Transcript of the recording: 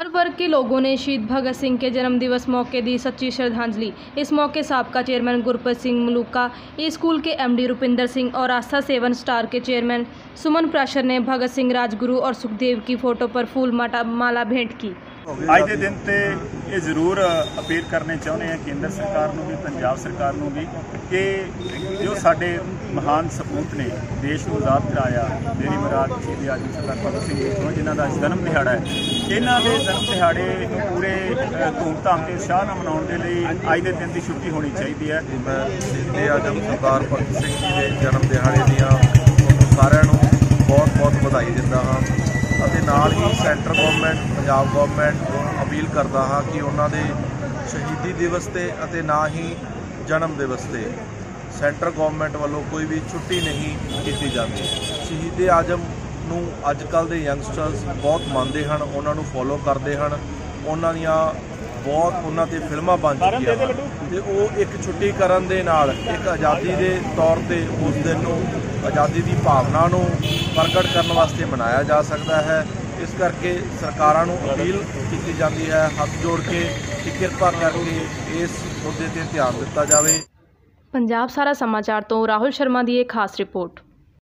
हर वर्ग के लोगों ने शहीद भगत सिंह के जन्म दिवस मौके दी सच्ची श्रद्धांजलि इस मौके साबका chairman Gurpreet Singh Maluka E school के एमडी रुपिंदर सिंह और आस्था सेवन स्टार के चेयरमैन सुमन प्राशर ने भगत सिंह राजगुरु और सुखदेव की फोटो पर फूल माटा माला भेंट की ਅੱਜ ਦੇ ਦਿਨ ਤੇ ਇਹ ਜ਼ਰੂਰ ਅਪੀਲ ਕਰਨੇ ਚਾਹੁੰਦੇ ਹਾਂ ਕੇਂਦਰ ਸਰਕਾਰ ਨੂੰ ਵੀ ਪੰਜਾਬ ਸਰਕਾਰ ਨੂੰ ਵੀ ਕਿ ਜੋ ਸਾਡੇ ਮਹਾਨ ਸਪੂਤ ਨੇ ਦੇਸ਼ ਨੂੰ ਆਜ਼ਾਦ ਕਰਾਇਆ ਮੇਰੀ ਮੁਰਾਦ ਸ਼ਹੀਦ ਆਜਮ ਸਰਦਾਰ ਭਗਤ ਸਿੰਘ ਜੀ ਤੋਂ ਜਿਨ੍ਹਾਂ ਦਾ ਅੱਜ ਜਨਮ ਦਿਹਾੜਾ ਹੈ ਇਹਨਾਂ ਦੇ ਜਨਮ ਦਿਹਾੜੇ ਨੂੰ ਪੂਰੇ ਧੂਮਧਾਮ ਤੇ ਉਤਸ਼ਾਹ ਨਾਲ ਮਨਾਉਣ ਦੇ ਲਈ ਅੱਜ ਦੇ ਦਿਨ ਦੀ ਛੁੱਟੀ ਹੋਣੀ ਚਾਹੀਦੀ ਹੈ। ਮੈਂ ਸ਼ਹੀਦ ਆਜਮ ਸਰਦਾਰ ਭਗਤ ਸਿੰਘ ਜੀ ਦੇ ਜਨਮ ਦਿਹਾੜੇ ਦੀਆਂ ਸਾਰਿਆਂ ਨੂੰ ਬਹੁਤ-ਬਹੁਤ ਵਧਾਈ ਦਿੰਦਾ ਹਾਂ। ਅਤੇ ਨਾਲ ਹੀ ਸੈਂਟਰ ਗਵਰਨਮੈਂਟ, ਪੰਜਾਬ ਗਵਰਨਮੈਂਟ ਨੂੰ ਅਪੀਲ ਕਰਦਾ ਹਾਂ ਕਿ ਉਹਨਾਂ ਦੇ ਸ਼ਹੀਦੀ ਦਿਵਸ ਤੇ ਅਤੇ ਨਾ ਹੀ ਜਨਮ ਦਿਵਸ ਤੇ ਸੈਂਟਰ ਗਵਰਨਮੈਂਟ ਵੱਲੋਂ ਕੋਈ ਵੀ ਛੁੱਟੀ ਨਹੀਂ ਕੀਤੀ ਜਾਂਦੀ। ਸ਼ਹੀਦ ਆਜਮ ਨੂੰ ਅੱਜ ਕੱਲ ਦੇ ਯੰਗਸਟਰਸ ਬਹੁਤ ਮੰਨਦੇ ਹਨ ਉਹਨਾਂ ਨੂੰ ਫੋਲੋ ਕਰਦੇ ਹਨ ਉਹਨਾਂ ਦੀਆਂ ਬਹੁਤ ਉਹਨਾਂ ਤੇ ਫਿਲਮਾਂ ਬਣ ਚੁੱਕੀਆਂ ਹਨ। ਤੇ ਉਹ ਇੱਕ ਛੁੱਟੀ ਕਰਨ ਦੇ ਨਾਲ ਇੱਕ ਆਜ਼ਾਦੀ ਦੇ ਤੌਰ ਤੇ ਉਸ ਦਿਨ ਨੂੰ ਆਜ਼ਾਦੀ ਦੀ ਭਾਵਨਾ ਨੂੰ ਪ੍ਰਗਟ ਕਰਨ ਵਾਸਤੇ ਮਨਾਇਆ ਜਾ ਸਕਦਾ ਹੈ। ਇਸ ਕਰਕੇ ਸਰਕਾਰਾਂ ਨੂੰ ਅਪੀਲ ਕੀਤੀ ਜਾਂਦੀ ਹੈ ਹੱਥ ਜੋੜ ਕੇ ਕਿ ਕਿਰਪਾ ਕਰਕੇ ਇਸ ਮੁੱਦੇ ਤੇ ਧਿਆਨ ਦਿੱਤਾ ਜਾਵੇ। ਪੰਜਾਬ ਸਾਰਾ ਸਮਾਚਾਰ ਤੋਂ ਰਾਹੁਲ ਸ਼ਰਮਾ ਦੀ ਇਹ ਖਾਸ ਰਿਪੋਰਟ।